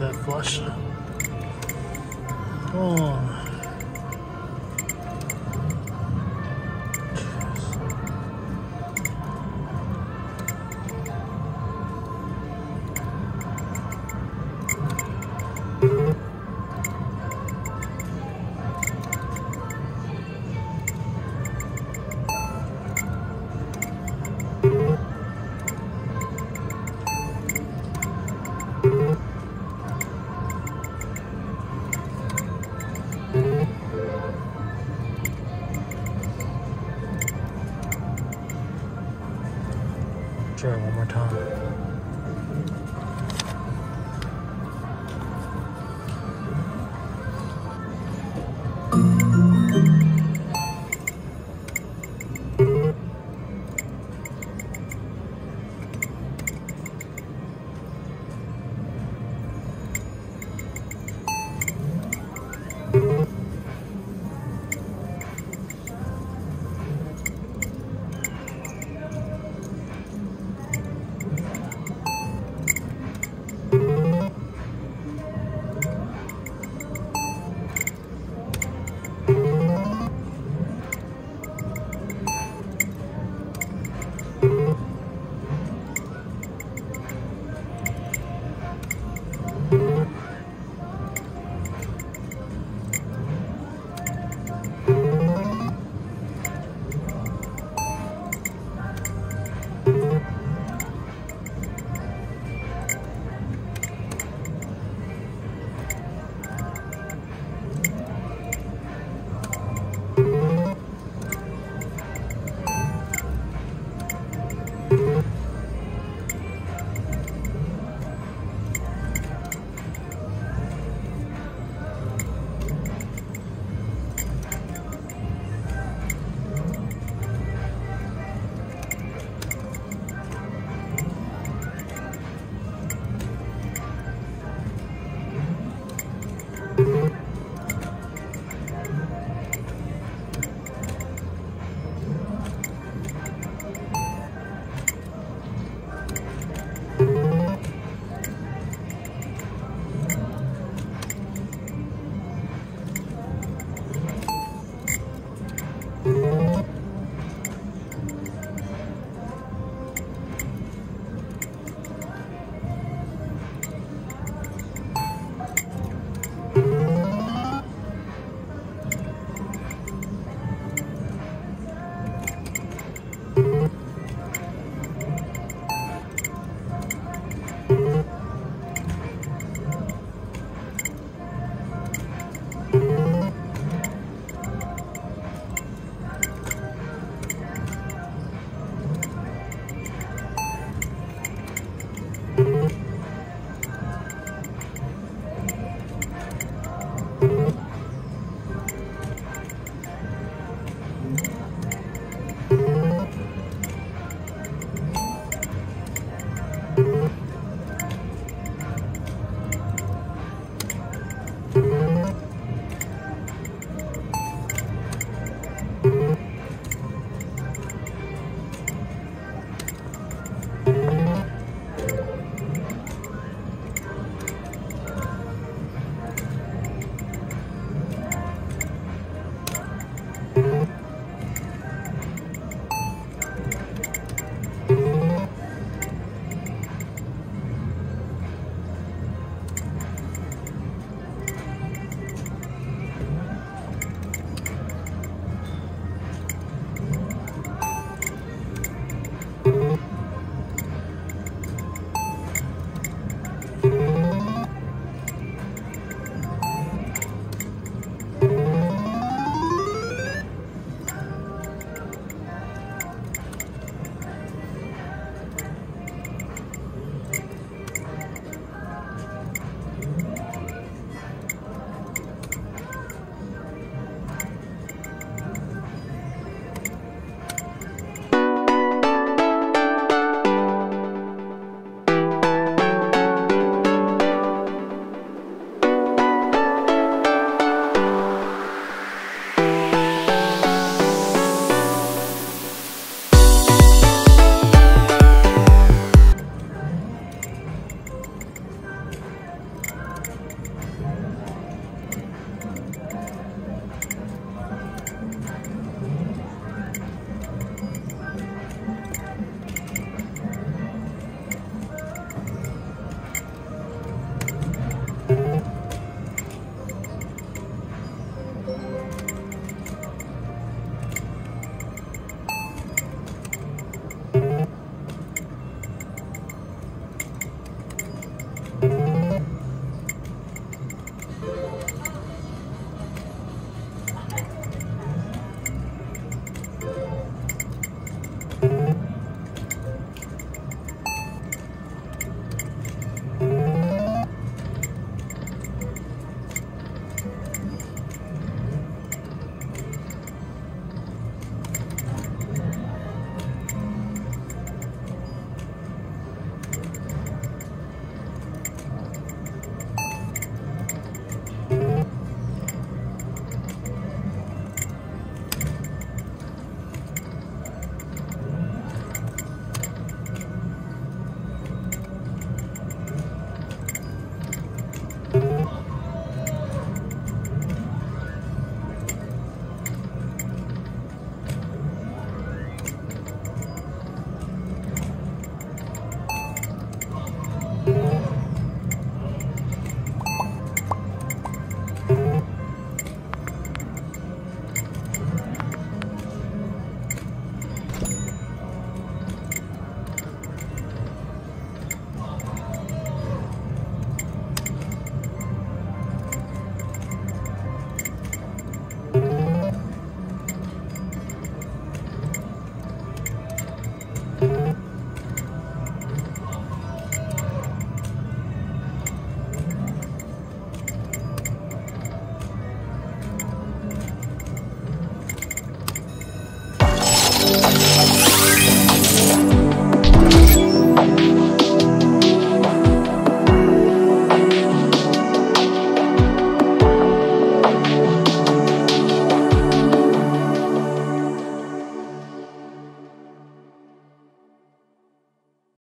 That flush. It one more time.